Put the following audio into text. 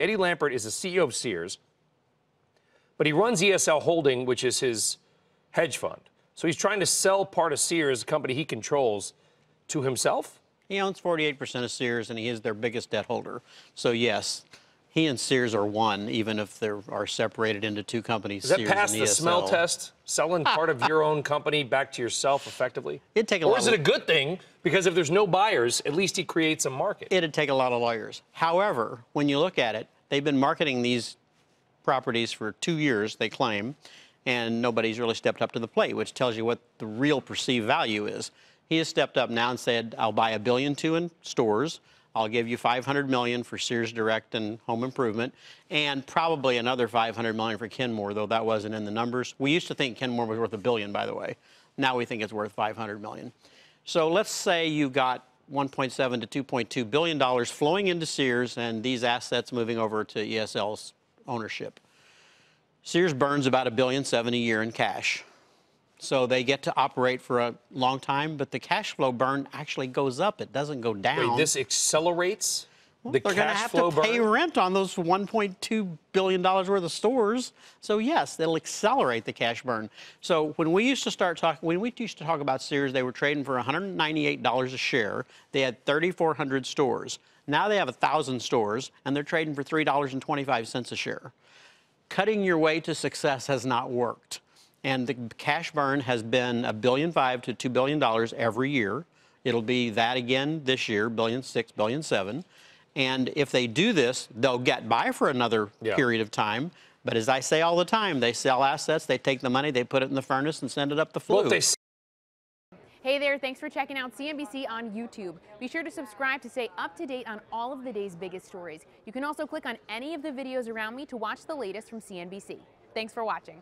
Eddie Lampert is the CEO of Sears, but he runs ESL Holding, which is his hedge fund. So he's trying to sell part of Sears, a company he controls, to himself. He owns 48% of Sears, and he is their biggest debt holder. So yes, he and Sears are one, even if they are separated into two companies. Does that Sears pass the ESL. smell test? Selling part of your own company back to yourself effectively? It'd take a or lot is it a good thing? Because if there's no buyers, at least he creates a market. It'd take a lot of lawyers. However, when you look at it, they've been marketing these properties for two years, they claim, and nobody's really stepped up to the plate, which tells you what the real perceived value is. He has stepped up now and said, I'll buy a billion two in stores. I'll give you 500 million for Sears Direct and Home Improvement, and probably another 500 million for Kenmore, though that wasn't in the numbers. We used to think Kenmore was worth a billion, by the way. Now we think it's worth 500 million. So let's say you got 1.7 to 2.2 billion dollars flowing into Sears and these assets moving over to ESL's ownership. Sears burns about a billion seven a year in cash. So they get to operate for a long time, but the cash flow burn actually goes up. It doesn't go down. Wait, this accelerates the They're going to have to pay burn? rent on those 1.2 billion dollars worth of stores. So yes, they'll accelerate the cash burn. So when we used to start talking, when we used to talk about Sears, they were trading for 198 dollars a share. They had 3,400 stores. Now they have 1,000 stores, and they're trading for three dollars and 25 cents a share. Cutting your way to success has not worked. And the cash burn has been a billion five to two billion dollars every year. It'll be that again this year, billion six, billion seven. And if they do this, they'll get by for another Yeah. period of time. But as I say all the time, they sell assets, they take the money, they put it in the furnace and send it up the flue. Well, they Hey there, thanks for checking out CNBC on YouTube. Be sure to subscribe to stay up to date on all of the day's biggest stories. You can also click on any of the videos around me to watch the latest from CNBC. Thanks for watching.